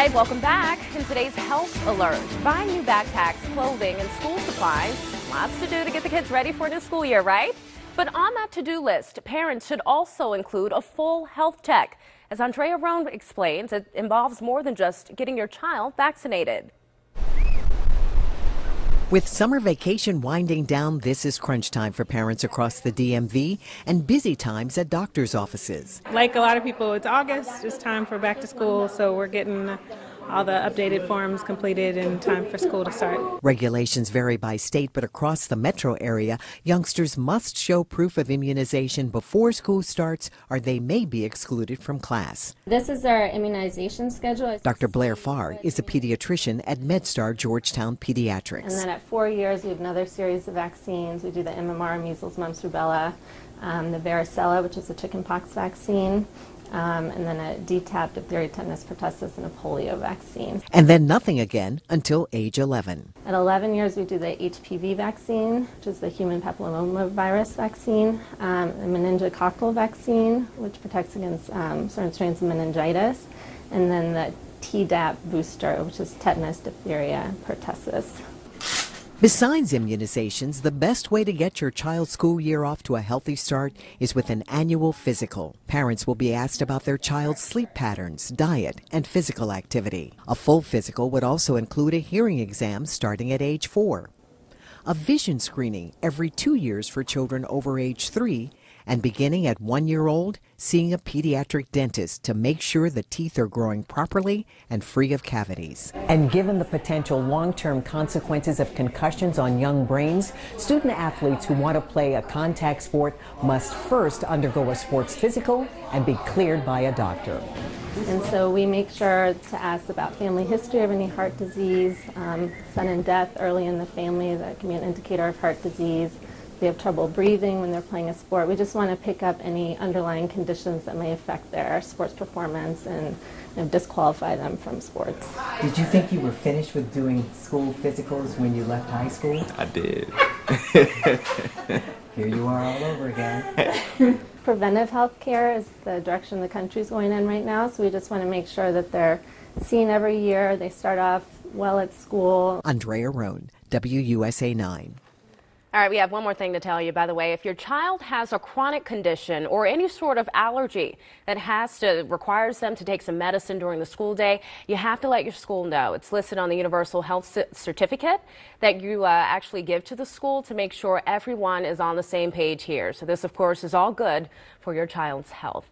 right, welcome back. In today's health alert, buy new backpacks, clothing, and school supplies. Lots to do to get the kids ready for a new school year, right? But on that to-do list, parents should also include a full health check. As Andrea Roane explains, it involves more than just getting your child vaccinated. With summer vacation winding down, this is crunch time for parents across the DMV and busy times at doctors' offices. Like a lot of people, it's August, it's time for back to school, so we're getting all the updated forms completed in time for school to start. Regulations vary by state, but across the metro area, youngsters must show proof of immunization before school starts or they may be excluded from class. This is our immunization schedule. Dr. Blair Farr is a pediatrician at MedStar Georgetown Pediatrics. And then at four years, we have another series of vaccines. We do the MMR, measles, mumps, rubella, um, the varicella, which is a chickenpox vaccine, um, and then a DTaP, diphtheria, tetanus, pertussis, and a polio vaccine. And then nothing again until age 11. At 11 years, we do the HPV vaccine, which is the human papillomavirus vaccine, um, a meningococcal vaccine, which protects against um, certain strains of meningitis, and then the Tdap booster, which is tetanus, diphtheria, pertussis. Besides immunizations, the best way to get your child's school year off to a healthy start is with an annual physical. Parents will be asked about their child's sleep patterns, diet, and physical activity. A full physical would also include a hearing exam starting at age four, a vision screening every two years for children over age three, and beginning at one year old, seeing a pediatric dentist to make sure the teeth are growing properly and free of cavities. And given the potential long term consequences of concussions on young brains, student athletes who want to play a contact sport must first undergo a sports physical and be cleared by a doctor. And so we make sure to ask about family history of any heart disease, um, sudden death early in the family that can be an indicator of heart disease they have trouble breathing when they're playing a sport. We just want to pick up any underlying conditions that may affect their sports performance and, and disqualify them from sports. Did you think you were finished with doing school physicals when you left high school? I did. Here you are all over again. Preventive health care is the direction the country's going in right now, so we just want to make sure that they're seen every year. They start off well at school. Andrea Roane, WUSA 9. All right, we have one more thing to tell you, by the way. If your child has a chronic condition or any sort of allergy that has to requires them to take some medicine during the school day, you have to let your school know. It's listed on the Universal Health Certificate that you uh, actually give to the school to make sure everyone is on the same page here. So this, of course, is all good for your child's health.